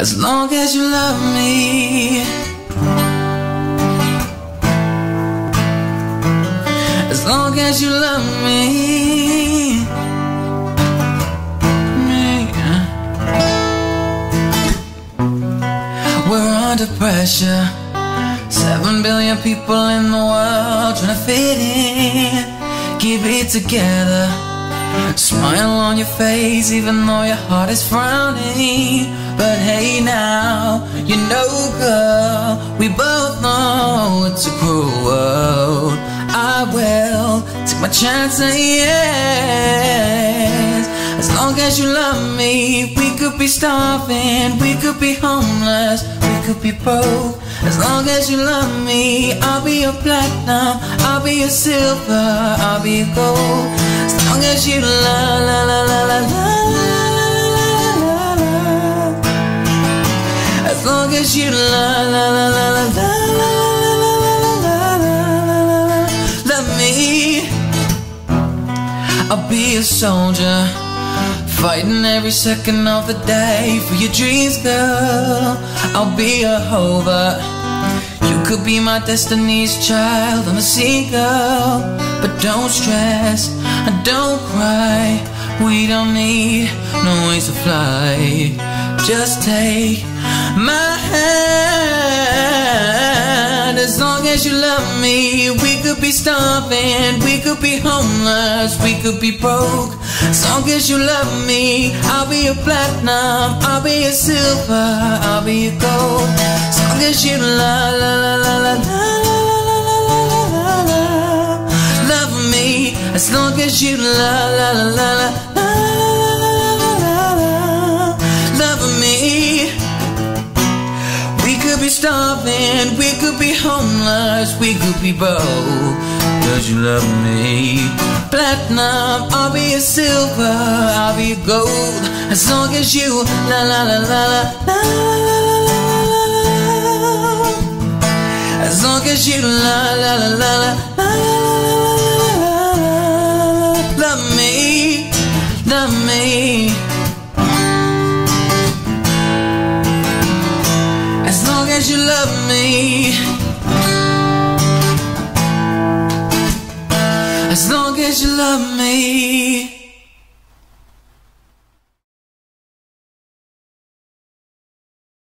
As long as you love me. As long as you love me. me. We're under pressure. Seven billion people in the world trying to fit in. Keep it together. Smile on your face, even though your heart is frowning. But hey, now, you know, girl, we both know it's a cruel world. I will take my chance and yes. As long as you love me, we could be starving, we could be homeless, we could be broke. As long as you love me, I'll be your platinum, I'll be your silver, I'll be your gold. As long as you love, la la la la la la You la la la la la la la la la. Love me, I'll be a soldier. Fighting every second of the day for your dreams, girl. I'll be a hover. You could be my destiny's child. I'm a seagull, but don't stress and don't cry. We don't need no wings to fly. Just take my hand. As long as you love me, we could be starving, we could be homeless, we could be broke. As long as you love me, I'll be your platinum, I'll be your silver, I'll be your gold. As long as you la la la la la la la la la love me. As long as you la la la la la la starving, we could be homeless, we could be broke. Cause you love me. Platinum, I'll be a silver, I'll be a gold. As long as you la la la la la la la la. As long as you la la la la la la love me, love me. says you love me. As long as you love me.